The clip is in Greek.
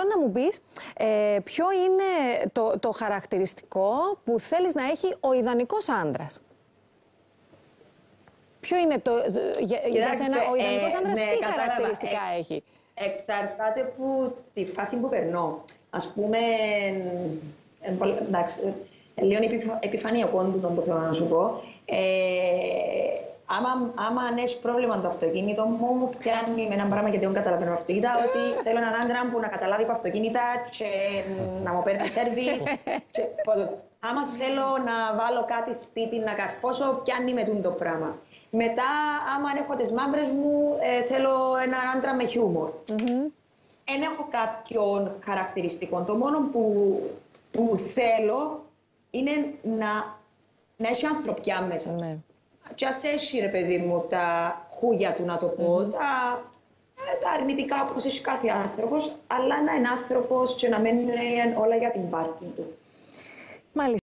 θέλω να μου πεις ε, ποιο είναι το, το χαρακτηριστικό που θέλεις να έχει ο ιδανικός άντρας. Ποιο είναι το, για, για σένα ο ιδανικός ε, άντρας, ναι, τι χαρακτηριστικά ε, έχει; Εξαρτάται από τη φάση που περνώ. Ας πούμε, εντάξει, λίγο επιφανειακό που θέλω να σου πω. Ε, άμα, άμα αν έχεις πρόβλημα το αυτοκίνητο μου, πιάνει με ένα πράγμα γιατί δεν καταλαβαίνω αυτοκίνητα, ότι θέλω έναν άντρα που να καταλάβει από αυτοκίνητα και να μου παίρνει σερβις. άμα θέλω να βάλω κάτι σπίτι να καρφώσω, πιάνει με το πράγμα. Μετά, άμα έχω τις μαύρε μου, ε, θέλω έναν άντρα με χιούμορ. Δεν έχω κάποιον χαρακτηριστικό. Το μόνο που, που θέλω είναι να, να έχει ανθρωπιά μέσα. Ναι. Και ας έχει, ρε παιδί μου, τα χούγια του να το πω, τα, ε, τα αρνητικά όπως έχει κάθε άνθρωπος, αλλά να είναι άνθρωπος και να μένει όλα για την πάρτι του. Μάλιστα.